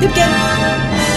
tiếp trên